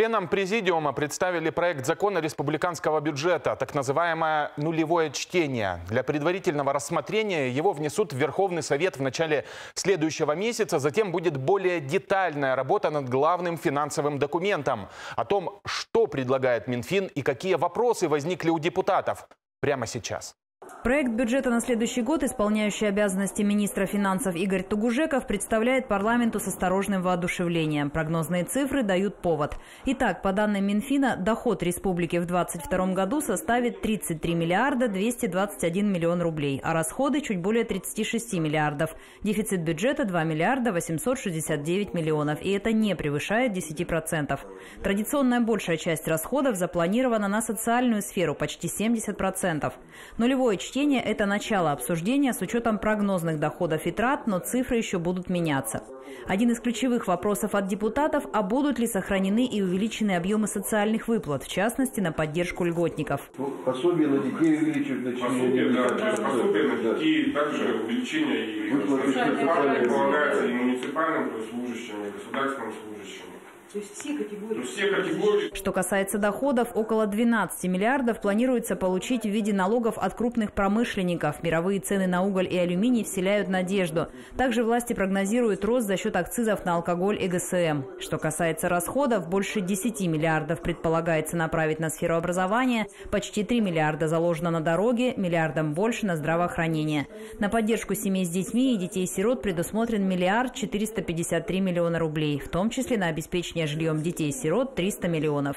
Членам президиума представили проект закона республиканского бюджета, так называемое нулевое чтение. Для предварительного рассмотрения его внесут в Верховный Совет в начале следующего месяца. Затем будет более детальная работа над главным финансовым документом. О том, что предлагает Минфин и какие вопросы возникли у депутатов. Прямо сейчас. Проект бюджета на следующий год, исполняющий обязанности министра финансов Игорь Тугужеков, представляет парламенту с осторожным воодушевлением. Прогнозные цифры дают повод. Итак, по данным Минфина, доход республики в 2022 году составит 33 миллиарда 221 миллион рублей, а расходы чуть более 36 миллиардов. Дефицит бюджета 2 миллиарда 869 миллионов, и это не превышает 10%. Традиционная большая часть расходов запланирована на социальную сферу, почти 70%. Нулевое чтение – это начало обсуждения с учетом прогнозных доходов и трат, но цифры еще будут меняться. Один из ключевых вопросов от депутатов – а будут ли сохранены и увеличены объемы социальных выплат, в частности, на поддержку льготников. Ну, пособие на детей увеличивают. Пособие, да, пособие на детей, также увеличение и полагается и муниципальным служащим, и государственным служащим. То есть все категории. То есть все категории. Что касается доходов, около 12 миллиардов планируется получить в виде налогов от крупных промышленников. Мировые цены на уголь и алюминий вселяют надежду. Также власти прогнозируют рост за счет акцизов на алкоголь и ГСМ. Что касается расходов, больше 10 миллиардов предполагается направить на сферу образования, почти 3 миллиарда заложено на дороги, миллиардом больше на здравоохранение. На поддержку семей с детьми и детей-сирот предусмотрен миллиард 453 миллиона рублей, в том числе на обеспечение обеспечения жильем детей-сирот 300 миллионов.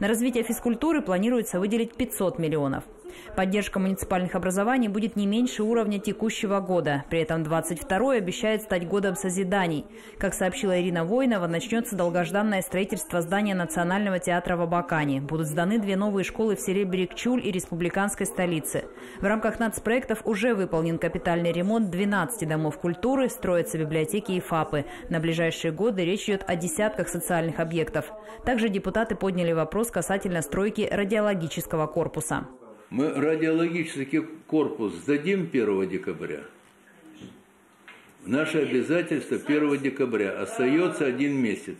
На развитие физкультуры планируется выделить 500 миллионов. Поддержка муниципальных образований будет не меньше уровня текущего года. При этом 22-й обещает стать годом созиданий. Как сообщила Ирина Воинова, начнется долгожданное строительство здания Национального театра в Абакане. Будут сданы две новые школы в селе Берегчуль и республиканской столице. В рамках нацпроектов уже выполнен капитальный ремонт 12 домов культуры, строятся библиотеки и ФАПы. На ближайшие годы речь идет о десятках социальных объектов. Также депутаты подняли вопрос касательно стройки радиологического корпуса. Мы радиологический корпус сдадим 1 декабря. Наше обязательство 1 декабря. Остается один месяц.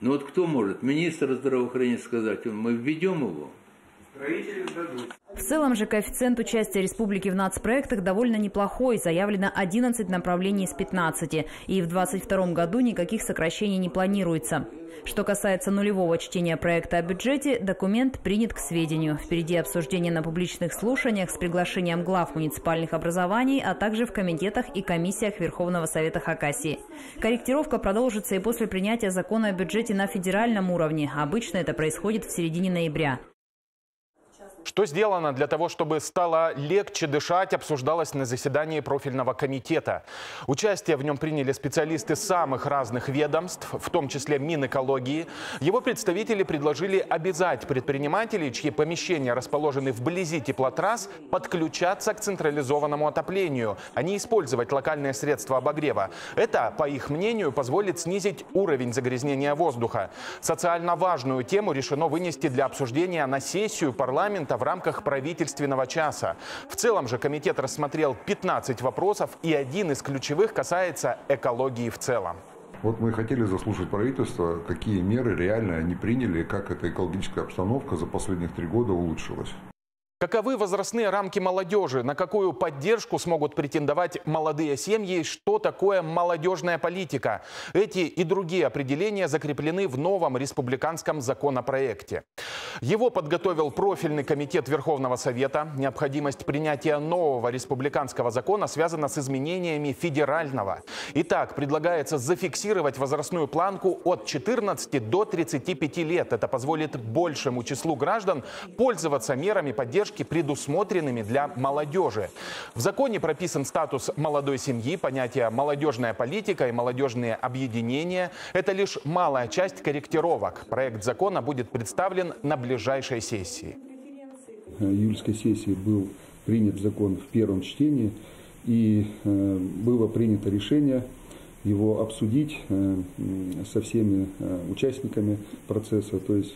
Ну вот кто может? Министр здравоохранения сказать, мы введем его? Строители сдадут. В целом же коэффициент участия республики в нацпроектах довольно неплохой. Заявлено 11 направлений из 15. И в 2022 году никаких сокращений не планируется. Что касается нулевого чтения проекта о бюджете, документ принят к сведению. Впереди обсуждение на публичных слушаниях с приглашением глав муниципальных образований, а также в комитетах и комиссиях Верховного Совета Хакасии. Корректировка продолжится и после принятия закона о бюджете на федеральном уровне. Обычно это происходит в середине ноября. Что сделано для того, чтобы стало легче дышать, обсуждалось на заседании профильного комитета. Участие в нем приняли специалисты самых разных ведомств, в том числе Минэкологии. Его представители предложили обязать предпринимателей, чьи помещения расположены вблизи теплотрасс, подключаться к централизованному отоплению, а не использовать локальные средства обогрева. Это, по их мнению, позволит снизить уровень загрязнения воздуха. Социально важную тему решено вынести для обсуждения на сессию парламента в рамках правительственного часа. В целом же комитет рассмотрел 15 вопросов, и один из ключевых касается экологии в целом. Вот мы хотели заслушать правительство, какие меры реально они приняли, как эта экологическая обстановка за последних три года улучшилась. Каковы возрастные рамки молодежи? На какую поддержку смогут претендовать молодые семьи? Что такое молодежная политика? Эти и другие определения закреплены в новом республиканском законопроекте. Его подготовил профильный комитет Верховного Совета. Необходимость принятия нового республиканского закона связана с изменениями федерального. Итак, предлагается зафиксировать возрастную планку от 14 до 35 лет. Это позволит большему числу граждан пользоваться мерами поддержки предусмотренными для молодежи. В законе прописан статус молодой семьи, понятие «молодежная политика» и «молодежные объединения». Это лишь малая часть корректировок. Проект закона будет представлен на ближайшей сессии. Июльской сессии был принят закон в первом чтении, и э, было принято решение его обсудить э, со всеми э, участниками процесса, то есть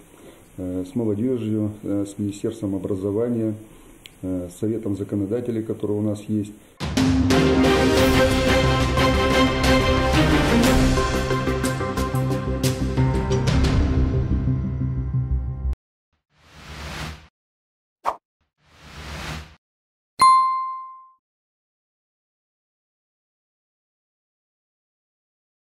Э, с молодежью, э, с Министерством образования, э, с Советом законодателей, который у нас есть.